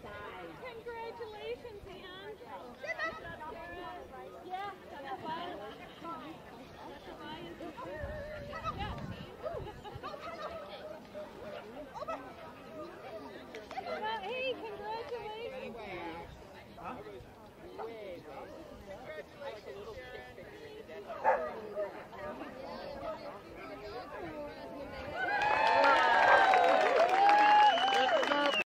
side. Congratulations.